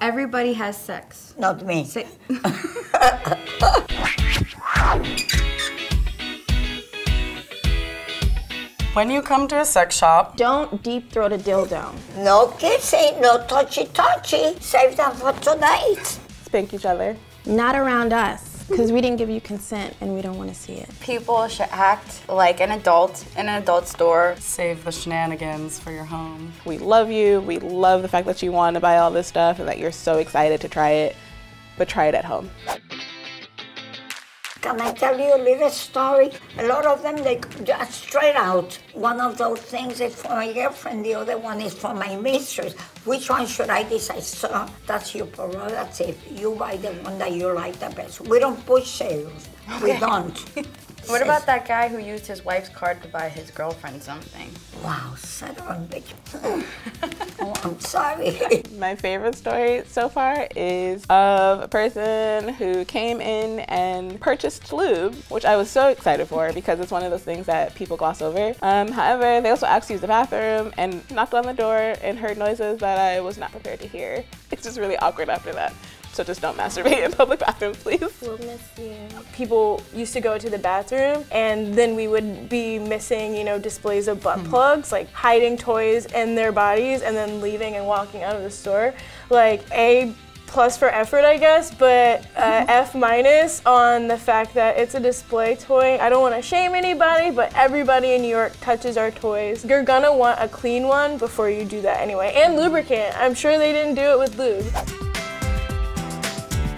Everybody has sex. Not me. Say- When you come to a sex shop, Don't deep throat a dildo. No kissing, no touchy touchy. Save that for tonight. Spank each other. Not around us, because we didn't give you consent and we don't want to see it. People should act like an adult in an adult store. save the shenanigans for your home. We love you. We love the fact that you want to buy all this stuff and that you're so excited to try it, but try it at home. Can I tell you a little story? A lot of them, they just straight out. One of those things is for my girlfriend, the other one is for my mistress. Which one should I decide? So that's your prerogative. You buy the one that you like the best. We don't push sales. We don't. What about that guy who used his wife's card to buy his girlfriend something? Wow, settle on bitch. oh, I'm sorry. My favorite story so far is of a person who came in and purchased lube, which I was so excited for because it's one of those things that people gloss over. Um, however, they also asked to use the bathroom and knocked on the door and heard noises that I was not prepared to hear. It's just really awkward after that. So just don't masturbate in public bathrooms, please. We'll miss you. people used to go to the bathroom and then we would be missing, you know, displays of butt plugs, like hiding toys in their bodies and then leaving and walking out of the store. Like A plus for effort, I guess, but uh, F minus on the fact that it's a display toy. I don't want to shame anybody, but everybody in New York touches our toys. You're gonna want a clean one before you do that anyway. And lubricant. I'm sure they didn't do it with lube.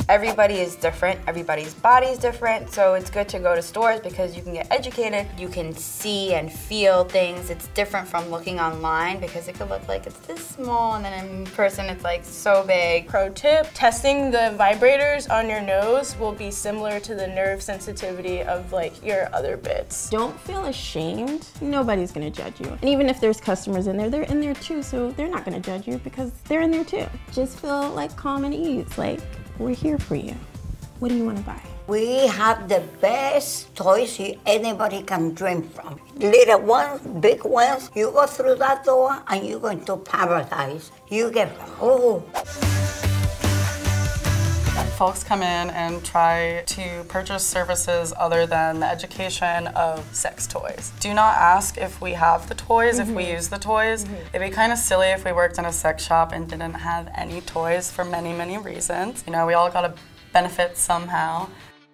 Everybody is different, everybody's body is different, so it's good to go to stores because you can get educated, you can see and feel things. It's different from looking online because it could look like it's this small and then in person it's like so big. Pro tip testing the vibrators on your nose will be similar to the nerve sensitivity of like your other bits. Don't feel ashamed. Nobody's gonna judge you. And even if there's customers in there, they're in there too, so they're not gonna judge you because they're in there too. Just feel like calm and ease. Like, we're here for you. What do you wanna buy? We have the best toys anybody can dream from. Little ones, big ones. You go through that door and you go into paradise. You get, oh, Folks come in and try to purchase services other than the education of sex toys. Do not ask if we have the toys, if we mm-hmm. use the toys. Mm-hmm. It'd be kind of silly if we worked in a sex shop and didn't have any toys for many, many reasons. You know, we all got to benefit somehow.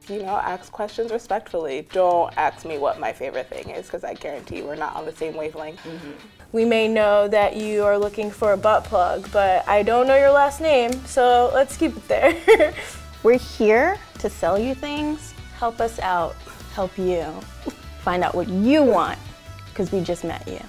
You know, ask questions respectfully. Don't ask me what my favorite thing is because I guarantee we're not on the same wavelength. Mm-hmm. We may know that you are looking for a butt plug, but I don't know your last name, so let's keep it there. We're here to sell you things. Help us out. Help you. Find out what you want, because we just met you.